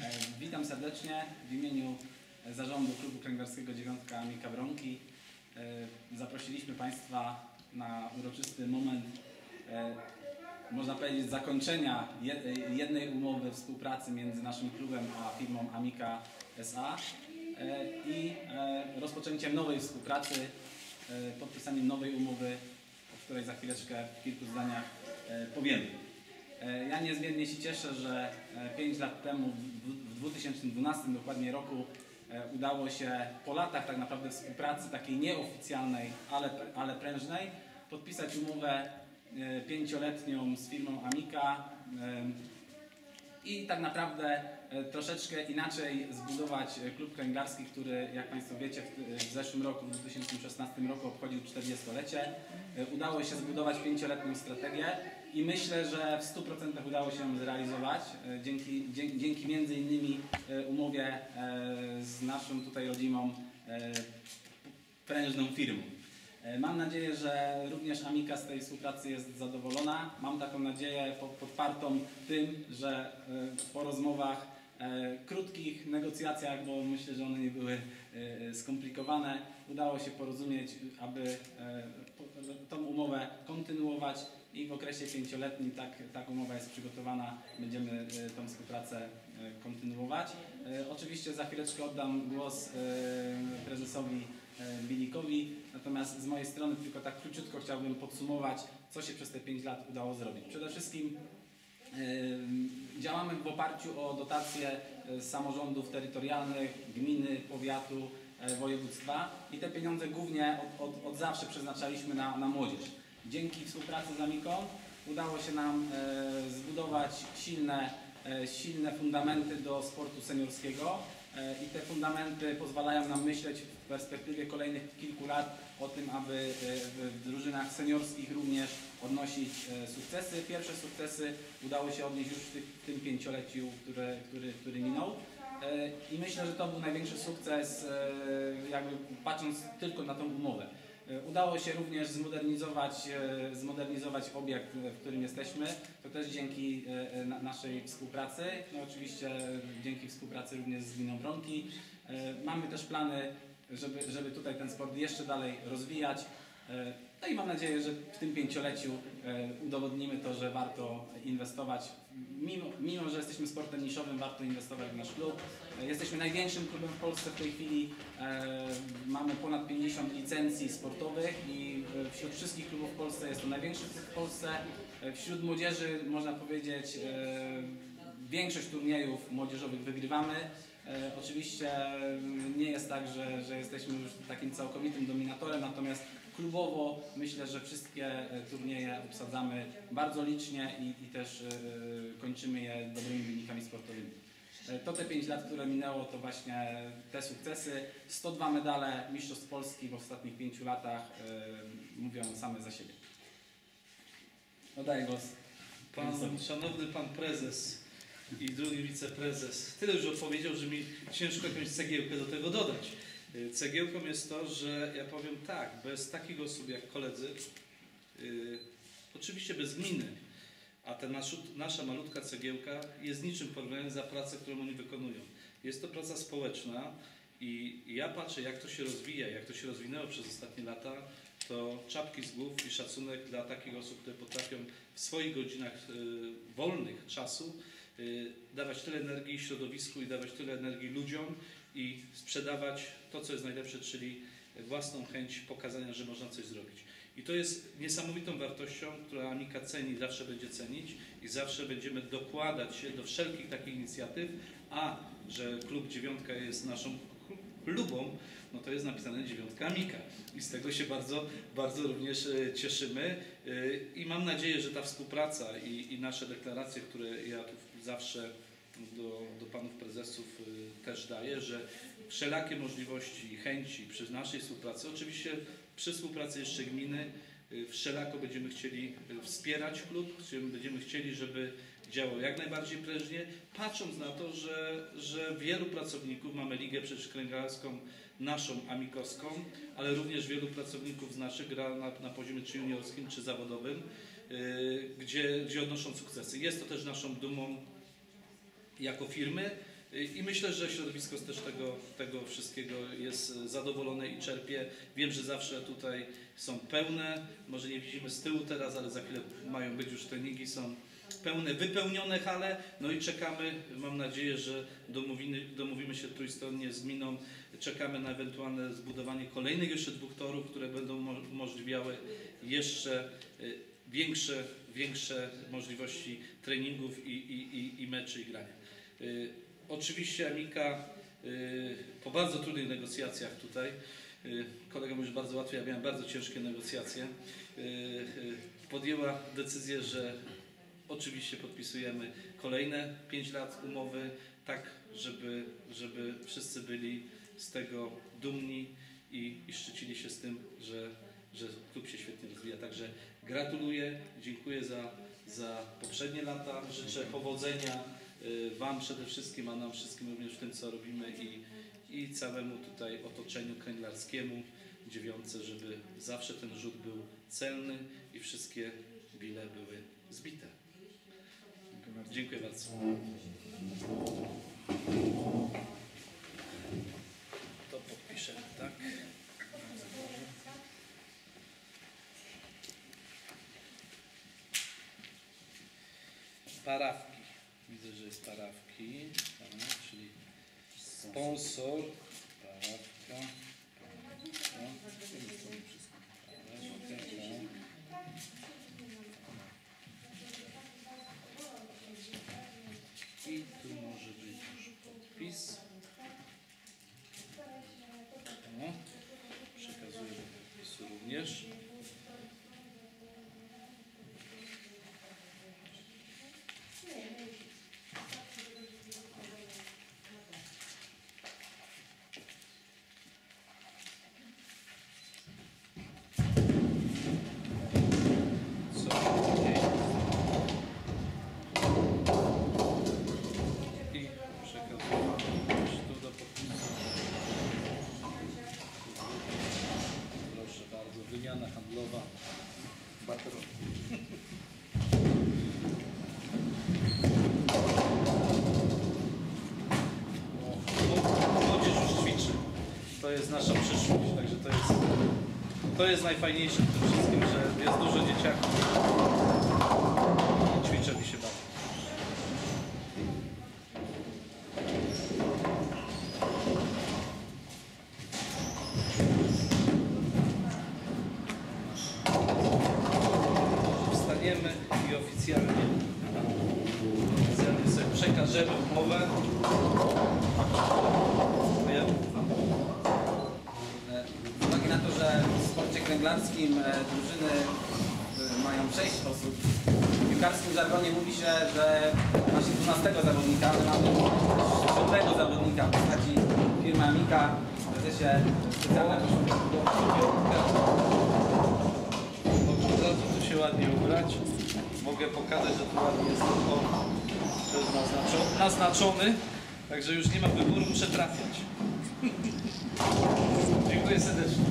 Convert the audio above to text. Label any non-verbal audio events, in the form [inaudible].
E, Witam serdecznie w imieniu zarządu Klubu Kręglarskiego Dziewiątka Mika Wronki. E, Zaprosiliśmy Państwa na uroczysty moment, e, można powiedzieć, zakończenia je- jednej umowy współpracy między naszym klubem a firmą Amika SA i rozpoczęciem nowej współpracy, podpisaniem nowej umowy, o której za chwileczkę w kilku zdaniach powiemy. E, Ja niezmiernie się cieszę, że 5 lat temu, w w 2012 dokładnie roku, e, udało się po latach tak naprawdę współpracy takiej nieoficjalnej, ale, ale prężnej, podpisać umowę e, pięcioletnią z firmą Amika e, i tak naprawdę e, troszeczkę inaczej zbudować e, klub kręglarski, który jak Państwo wiecie w, w zeszłym roku, w 2016 roku obchodził 40-lecie. E, Udało się zbudować pięcioletnią strategię i myślę, że w 100% udało się ją zrealizować e, dzięki, dzięki, między innymi e, umowie e, z naszą tutaj rodzimą e, prężną firmą. E, Mam nadzieję, że również Amika z tej współpracy jest zadowolona. Mam taką nadzieję po- podpartą tym, że e, po rozmowach, e, krótkich negocjacjach, bo myślę, że one nie były skomplikowane, udało się porozumieć, aby tą umowę kontynuować i w okresie pięcioletnim tak, tak umowa jest przygotowana. Będziemy tą współpracę kontynuować. Oczywiście za chwileczkę oddam głos prezesowi Bilikowi, natomiast z mojej strony tylko tak króciutko chciałbym podsumować, co się przez te 5 lat udało zrobić. Przede wszystkim Ym, Działamy w oparciu o dotacje e, samorządów terytorialnych, gminy, powiatu, e, województwa i te pieniądze głównie od, od, od zawsze przeznaczaliśmy na, na młodzież. Dzięki współpracy z Amiką udało się nam e, zbudować silne, e, silne fundamenty do sportu seniorskiego e, i te fundamenty pozwalają nam myśleć w perspektywie kolejnych kilku lat o tym, aby e, w, drużynach seniorskich również odnosić e, sukcesy. Pierwsze sukcesy udało się odnieść już w, tym pięcioleciu, który, który minął. E, I myślę, że to był największy sukces, e, jakby patrząc tylko na tą umowę. E, Udało się również zmodernizować, e, zmodernizować obiekt, w którym jesteśmy. To też dzięki e, na- naszej współpracy. No oczywiście dzięki współpracy również z Gminą Wronki. E, Mamy też plany, żeby, żeby tutaj ten sport jeszcze dalej rozwijać. No i mam nadzieję, że w tym pięcioleciu udowodnimy to, że warto inwestować. Mimo, mimo, że jesteśmy sportem niszowym, warto inwestować w nasz klub. Jesteśmy największym klubem w Polsce w tej chwili. E, Mamy ponad 50 licencji sportowych i e, wśród wszystkich klubów w Polsce jest to największy klub w Polsce. E, Wśród młodzieży można powiedzieć większość turniejów młodzieżowych wygrywamy. E, oczywiście mm, nie jest tak, że, że jesteśmy już takim całkowitym dominatorem, natomiast klubowo myślę, że wszystkie e, turnieje obsadzamy bardzo licznie i, i też e, kończymy je dobrymi wynikami sportowymi. To te 5 lat, które minęło, to właśnie te sukcesy. 102 medale Mistrzostw Polski w ostatnich 5 latach mówią same za siebie. Oddaję głos. Pan, szanowny pan prezes i drugi wiceprezes tyle już opowiedział, że mi ciężko jakąś cegiełkę do tego dodać. Y, Cegiełką jest to, że ja powiem tak, bez takich osób jak koledzy, y, oczywiście bez gminy, a ta nasza, nasza malutka cegiełka jest niczym porównając za pracę, którą oni wykonują. Jest to praca społeczna i ja patrzę, jak to się rozwija, jak to się rozwinęło przez ostatnie lata, to czapki z głów i szacunek dla takich osób, które potrafią w swoich godzinach y, wolnych czasu dawać tyle energii środowisku i dawać tyle energii ludziom i sprzedawać to, co jest najlepsze, czyli własną chęć pokazania, że można coś zrobić. I to jest niesamowitą wartością, która Amika ceni, zawsze będzie cenić i zawsze będziemy dokładać się do wszelkich takich inicjatyw, a że klub Dziewiątka jest naszą klubą, no to jest napisane Dziewiątka Amika i z tego się bardzo, bardzo również e, cieszymy E, i mam nadzieję, że ta współpraca i, i nasze deklaracje, które ja tu zawsze do, do panów prezesów e, też daję, że wszelakie możliwości i chęci przy naszej współpracy, oczywiście przy współpracy jeszcze gminy, y, wszelako będziemy chcieli y, wspierać klub, będziemy chcieli, żeby działał jak najbardziej prężnie, patrząc na to, że, że wielu pracowników, mamy ligę przecież kręgarską naszą amikowską, ale również wielu pracowników z naszych gra na, na poziomie czy juniorskim, czy zawodowym, y, gdzie, gdzie odnoszą sukcesy. Jest to też naszą dumą jako firmy, I myślę, że środowisko też tego, tego wszystkiego jest zadowolone i czerpie. Wiem, że zawsze tutaj są pełne, może nie widzimy z tyłu teraz, ale za chwilę mają być już treningi, są pełne, wypełnione hale. No i czekamy, mam nadzieję, że domówimy, domówimy się trójstronnie z gminą. Czekamy na ewentualne zbudowanie kolejnych jeszcze dwóch torów, które będą mo- umożliwiały jeszcze y, większe, większe możliwości treningów i, i, i, i meczy i grania. Y, Oczywiście Amika y, po bardzo trudnych negocjacjach tutaj, y, kolega że bardzo łatwo, ja miałem bardzo ciężkie negocjacje, podjęła decyzję, że oczywiście podpisujemy kolejne 5 lat umowy, tak żeby, żeby wszyscy byli z tego dumni i, i szczycili się z tym, że, że klub się świetnie rozwija. Także gratuluję, dziękuję za, za poprzednie lata, życzę powodzenia Wam przede wszystkim, a nam wszystkim również w tym, co robimy i, i całemu tutaj otoczeniu kręglarskiemu, dziewiątce, żeby zawsze ten rzut był celny i wszystkie bile były zbite. Dziękuję bardzo. To podpiszemy, tak? Parawki. Że jest parawki, tak, czyli sponsor, parawka, parawka, parawka, tak. I tu może być już podpis. O, przekazuję do podpisu również. Co tutaj? I przekazuję tu do podpisu. Proszę bardzo, wymiana handlowa. Bateron. Młodzież już ćwiczy. To jest nasza przyszłość, także to jest, to jest najfajniejsze w tym wszystkim, że jest dużo dzieciaków. Ćwiczę mi się bardzo. Wstaniemy i oficjalnie, oficjalnie sobie przekażemy umowę. Ja- E, Z uwagi na to, że w sporcie kręglarskim e, drużyny e, mają 6 osób, w piłkarskim żargonie mówi się, że ma się 12 zawodnika, ale mamy 7 zawodnika w postaci firmy Amika, w prezesie od razu tu się ładnie ubrać. Mogę pokazać, że tu ładnie jest o, to jest naznaczo- naznaczony. Także już nie ma wyboru, muszę trafiać. [laughs] Dziękuję serdecznie.